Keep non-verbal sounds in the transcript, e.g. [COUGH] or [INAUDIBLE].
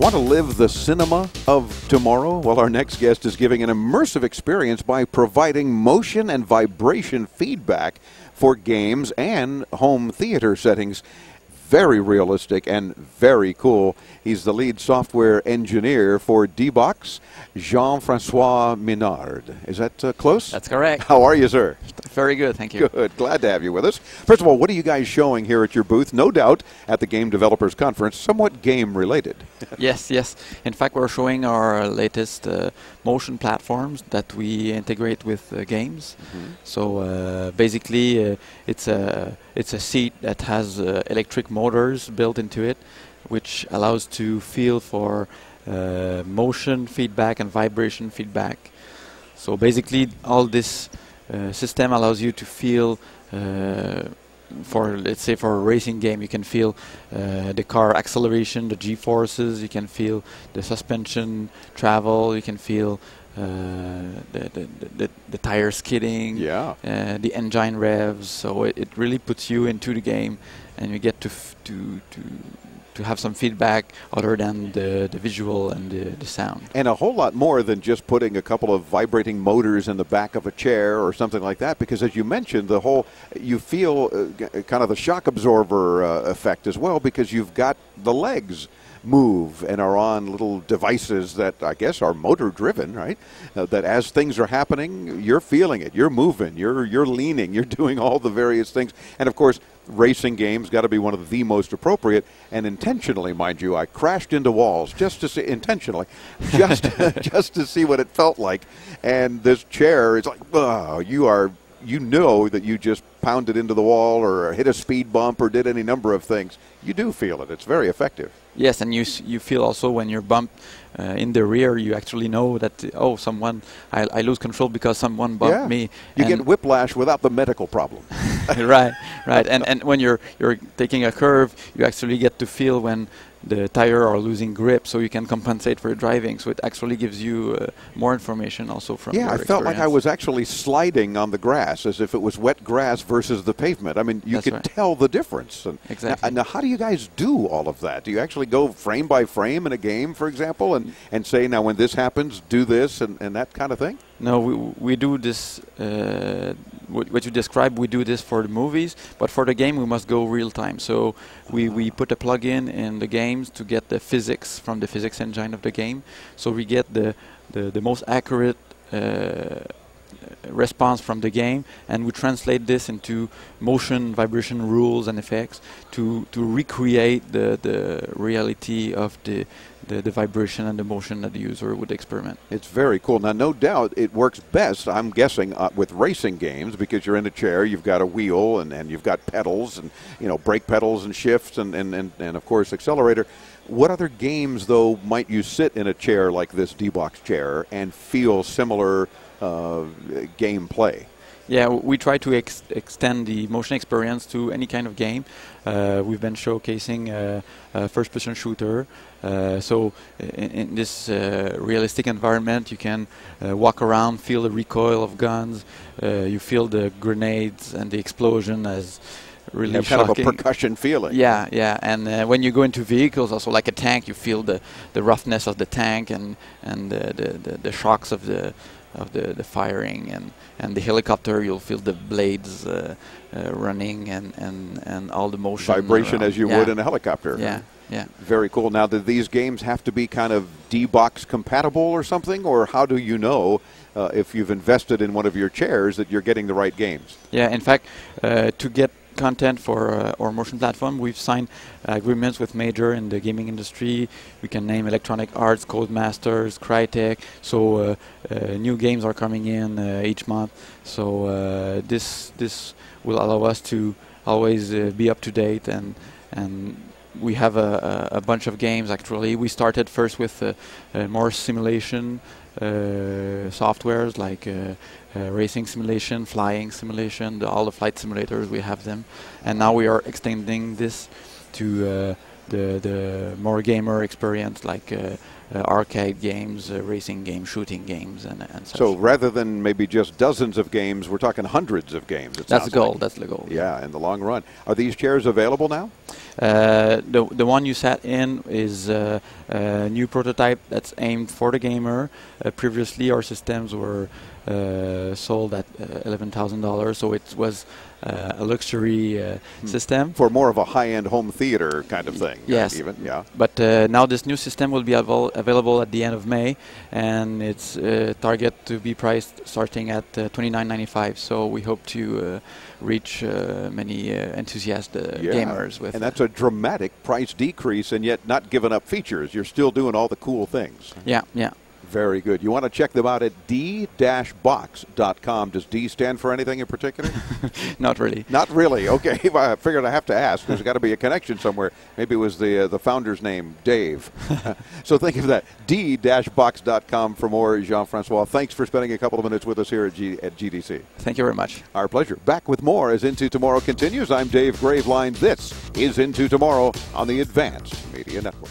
Want to live the cinema of tomorrow? Well, our next guest is giving an immersive experience by providing motion and vibration feedback for games and home theater settings. Very realistic and very cool. He's the lead software engineer for D-Box, Jean-Francois Ménard. Is that uh, close? That's correct. How are you, sir? [LAUGHS] Very good, thank you. Good. Glad to have you with us. First of all, what are you guys showing here at your booth? No doubt at the Game Developers Conference, somewhat game related. [LAUGHS] yes, yes. In fact, we're showing our latest uh, motion platforms that we integrate with uh, games. Mm-hmm. So uh, basically, uh, it's a it's a seat that has uh, electric motors built into it, which allows to feel for uh, motion feedback and vibration feedback. So basically, all this uh, system allows you to feel uh, for let's say for a racing game you can feel uh, the car acceleration the g forces you can feel the suspension travel you can feel uh, the, the, the, the tire skidding Yeah. uh, the engine revs so it, it really puts you into the game and you get to f- to to to have some feedback other than the, the visual and the, the sound And a whole lot more than just putting a couple of vibrating motors in the back of a chair or something like that, because as you mentioned, the whole, you feel uh, kind of the shock absorber uh, effect as well, because you've got the legs move and are on little devices that I guess are motor driven, right? Uh, that as things are happening, you're feeling it, you're moving, you're you're leaning, [LAUGHS] you're doing all the various things, and of course. Racing games got to be one of the most appropriate, and intentionally, mind you, I crashed into walls just to see intentionally, [LAUGHS] just [LAUGHS] just to see what it felt like. And this chair is like, oh, you are you know that you just pounded into the wall or hit a speed bump or did any number of things. You do feel it. It's very effective. Yes, and you you feel also when you're bumped uh, in the rear, you actually know that oh, someone I, I lose control because someone bumped yeah. me. You get whiplash without the medical problem. [LAUGHS] right, right, [LAUGHS] and and when you're you're taking a curve, you actually get to feel when the tire are losing grip, so you can compensate for driving. So it actually gives you uh, more information also from yeah, I felt like I was actually sliding on the grass as if it was wet grass versus the pavement. I mean, you That's could right. tell the difference. And Exactly. Now, now, how do you guys do all of that? Do you actually go frame by frame in a game, for example, and, and say, now when this happens, do this and, and that kind of thing? No, we we do this. Uh, what, you described, we do this for the movies, but for the game, we must go real time. So we we put a plugin in the games to get the physics from the physics engine of the game. So we get the the, the most accurate. Uh, response from the game and we translate this into motion vibration rules and effects to to recreate the the reality of the the, the vibration and the motion that the user would experiment It's very cool. Now, no doubt it works best, I'm guessing, uh, with racing games because you're in a chair, you've got a wheel, and, and you've got pedals, and, you know, brake pedals and shifts, and, and, and, and of course, accelerator. What other games, though, might you sit in a chair like this D-Box chair and feel similar uh, gameplay? Yeah, we try to ex- extend the motion experience to any kind of game. Uh, we've been showcasing uh, a first-person shooter. Uh, so, in, in this uh, realistic environment, you can uh, walk around, feel the recoil of guns. Uh, you feel the grenades and the explosion as really have kind of a percussion feeling. Yeah, yeah, and uh, when you go into vehicles, also like a tank, you feel the, the roughness of the tank and and the, the, the, the shocks of the of the, the firing and, and the helicopter. You'll feel the blades uh, uh, running and, and, and all the motion. Vibration around. as you yeah. would in a helicopter. Yeah, yeah. Very cool. Now, do these games have to be kind of D-Box compatible or something, or how do you know uh, if you've invested in one of your chairs that you're getting the right games? Yeah, in fact, uh, to get content for uh, our motion platform, we've signed uh, agreements with major in the gaming industry. We can name Electronic Arts, Codemasters, Crytek. So uh, uh, new games are coming in uh, each month. So this this will allow us to always be up to date and and we have a, a, bunch of games actually. We started first with uh, uh, more simulation uh, softwares like uh, uh, racing simulation, flying simulation, the, all the flight simulators we have them, and now we are extending this to uh, the the more gamer experience like uh, uh, arcade games, uh, racing games, shooting games, and, and such. So rather than maybe just dozens of games, we're talking hundreds of games. that's the goal. like. That's the goal. Yeah, in the long run. Are these chairs available now? Uh, the the one you sat in is uh, a new prototype that's aimed for the gamer. Uh, previously, our systems were uh, sold at uh, eleven thousand dollars, so it was uh, a luxury uh, Hmm. system. For more of a high-end home theater kind of thing. uh, Yes. Even, yeah. But uh, now this new system will be avail- available at the end of May, and it's uh, target to be priced starting at uh, $29.95. So we hope to uh, reach uh, many uh, enthusiast uh, Yeah. gamers with. And that's a dramatic price decrease, and yet not giving up features. You're still doing all the cool things. yeah, yeah. Very good. You want to check them out at d-box.com. Does D stand for anything in particular? [LAUGHS] Not really. Not really. Okay, [LAUGHS] I figured I have to ask. There's got to be a connection somewhere. Maybe it was the uh, the founder's name, Dave. [LAUGHS] so think of that. d-box.com for more. Jean-Francois, thanks for spending a couple of minutes with us here at, G- at GDC. Thank you very much. Our pleasure. Back with more as Into Tomorrow continues. I'm Dave Graveline. This is Into Tomorrow on the Advanced Media Network.